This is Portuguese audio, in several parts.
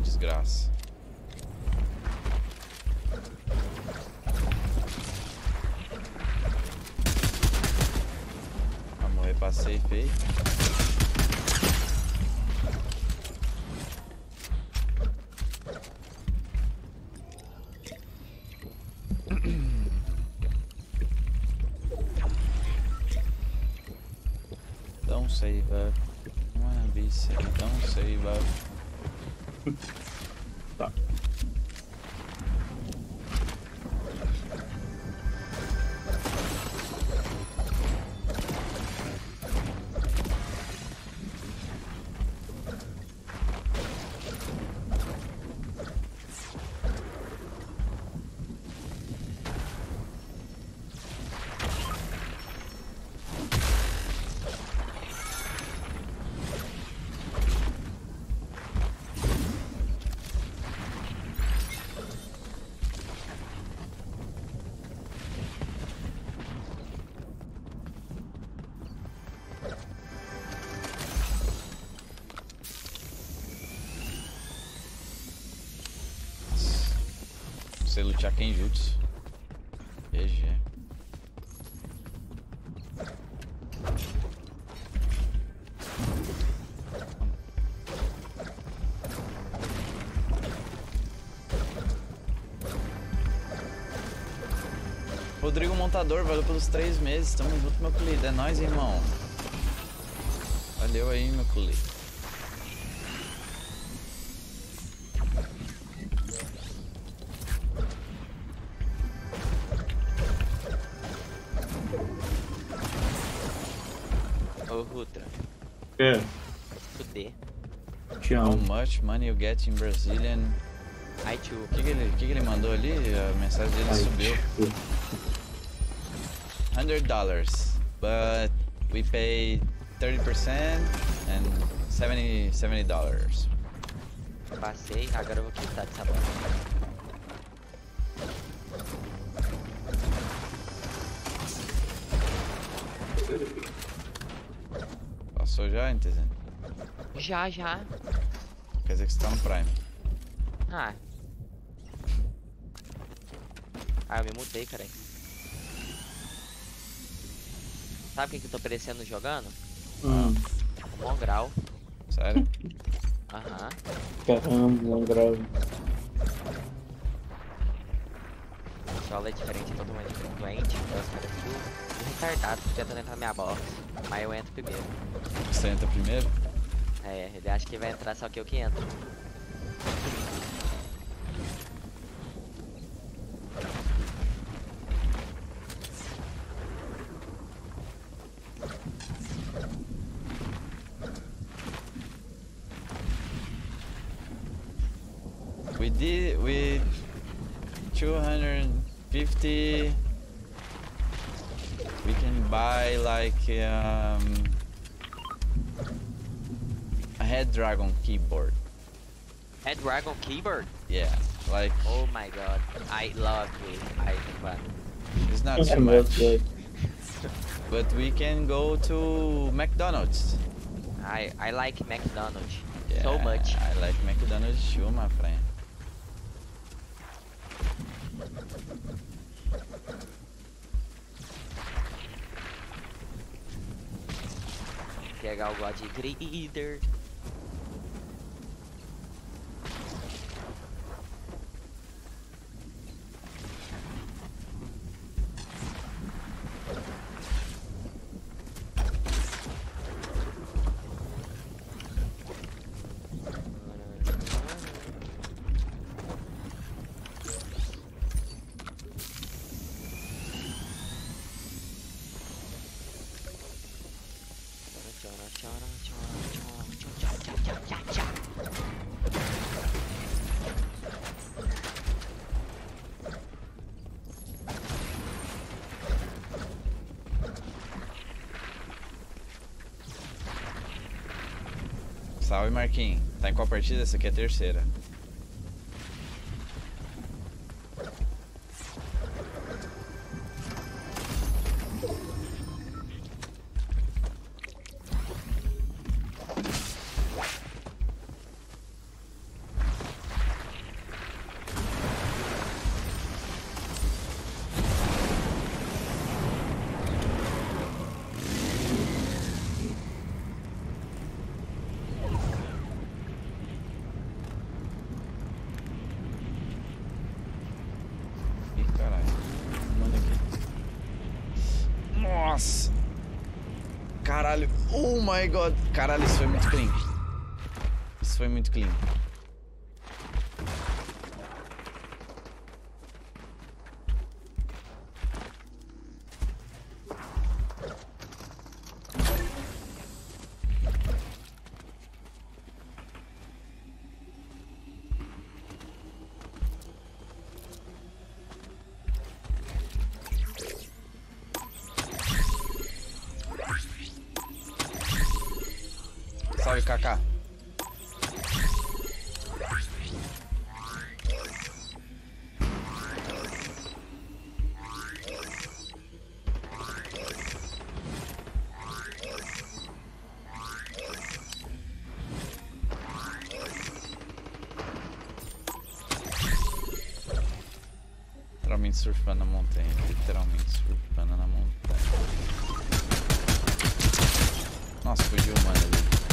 Desgraça. a morrer passei feio. Você lutar Kenjutsu. GG. Rodrigo Montador, valeu pelos três meses. Tamo junto, meu querido. É nóis, irmão. Valeu aí, meu querido. Ô, Rutra, É, fuder. te How amo. much money you get in Brazilian? I too. O que, que, ele, que, que ele mandou ali? A mensagem dele Ai, subiu. tipo, 100 dollars, but we pay 30% and 70 70 dollars. Passei, agora eu vou quitar dessa bosta. Passou já, entendeu? Já, já. Quer dizer que você tá no Prime. Ah. Ah, eu me mudei, peraí. Sabe o que, que eu tô parecendo jogando? hum, Um bom grau. Sério? Aham. caramba, não solo é diferente, é totalmente doente. Os caras tudo retardado, tentando entrar na minha box. Mas eu entro primeiro. Você entra primeiro? É, ele acha que vai entrar, só que eu que entro. We did with 250 we can buy like um, a head dragon keyboard. head Dragon Keyboard? Yeah, like Oh my god. I love it. I fun. it's not É too much, but we can go to McDonald's. I I like McDonald's Yeah, so much. I like McDonald's too, my friend. Pegar o God Greeder. Salve Marquinhos. Tá em qual partida? Essa aqui é a terceira. My god. Caralho, isso foi muito clean. Isso foi muito clean. Kaká. Literalmente surfando na montanha. Literalmente surfando na montanha. Nossa, fugiu, mano. ali.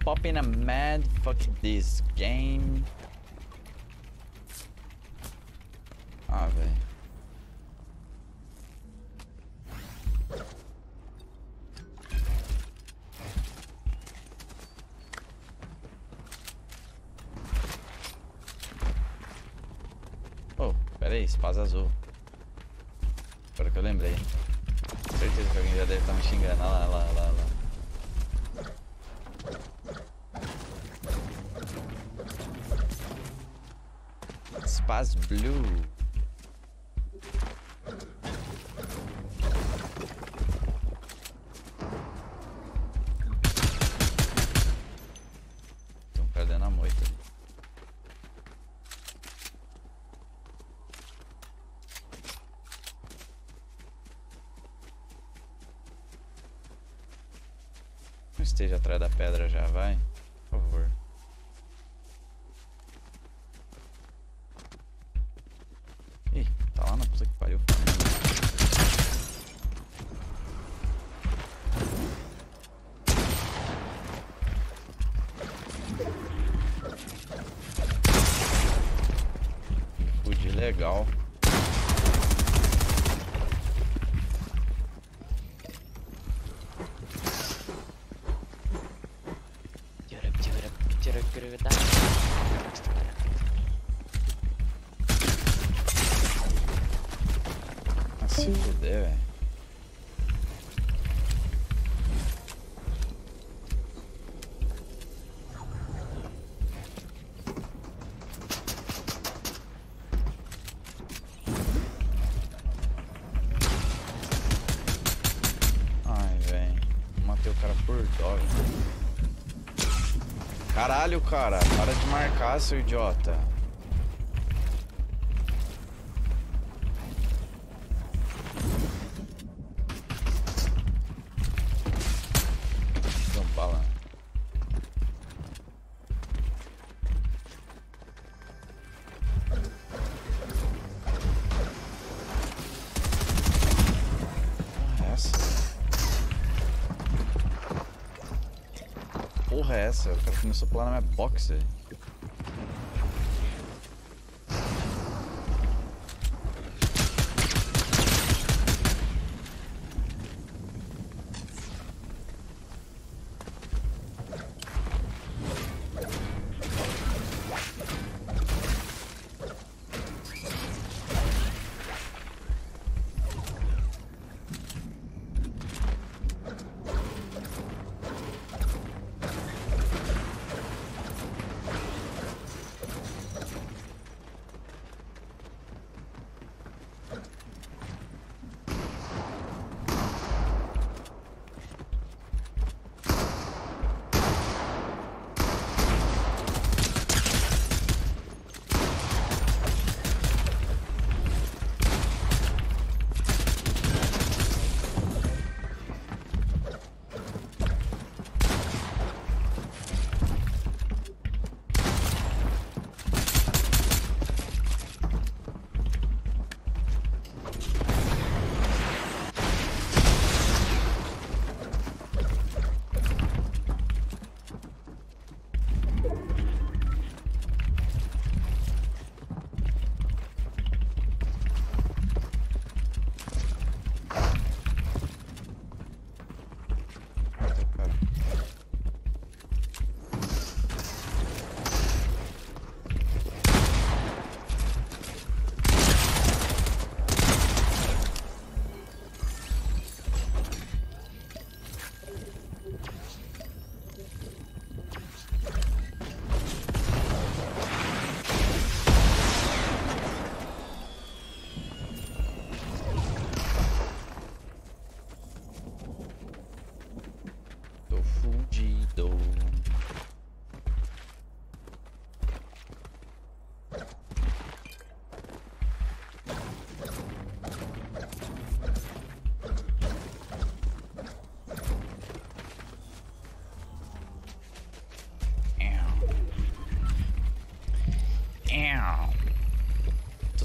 Popping a mad fuck this game. Ah, velho. Oh, pera aí, azul. Agora que eu lembrei. Certeza que alguém já deve estar me xingando. Olha lá, olha lá, olha lá. Spaz Blue. Estão perdendo a moita. ali. Esteja atrás da pedra já, vai. Por favor. Se fuder, velho. Ai, velho. Matei o cara por dó. Caralho, cara. Para de marcar, seu idiota. Porra, é essa? O cara começou a pular na minha box,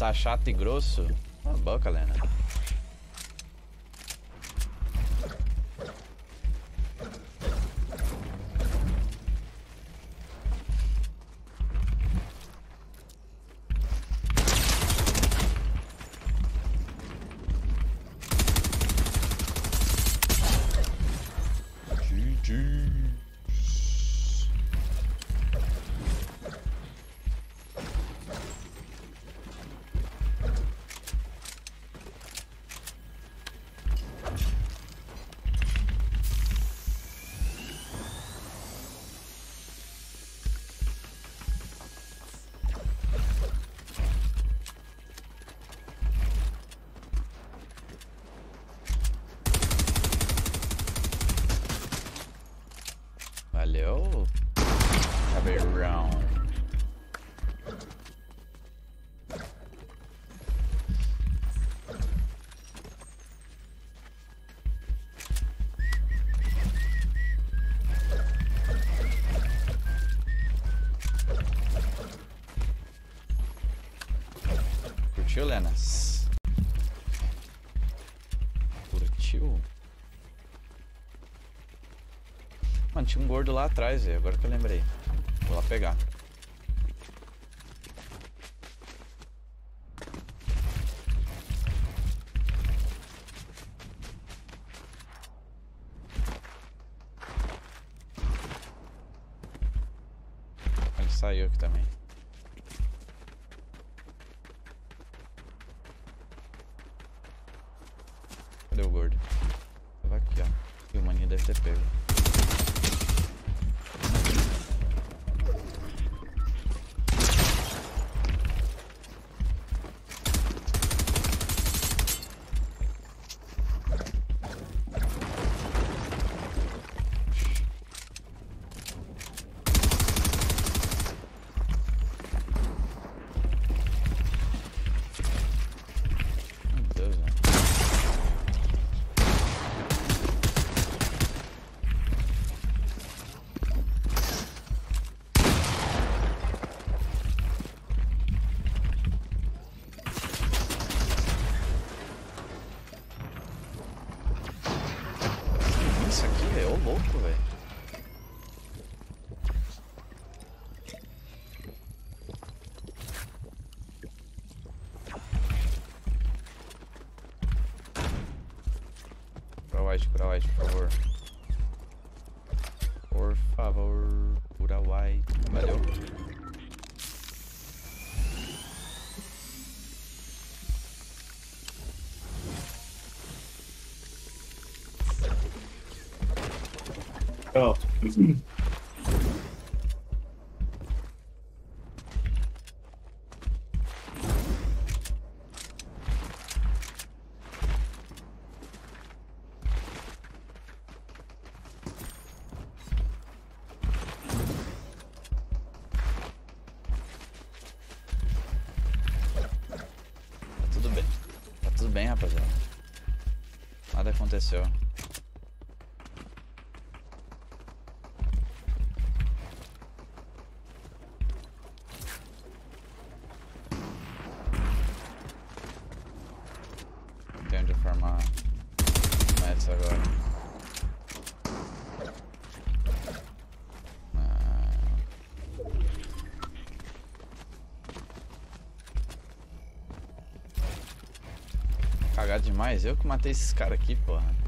tá chato e grosso. Cala a boca. Curtiu, Lenas? Curtiu? Mano, tinha um gordo lá atrás. Agora que eu lembrei. Vou lá pegar. Ele saiu aqui também. Cadê o gordo? Tava aqui, ó. E o maninho deve ter pego. White, cura white, por favor. Por favor, cura white. Valeu. Ó. Demais. Eu que matei esses caras aqui, porra.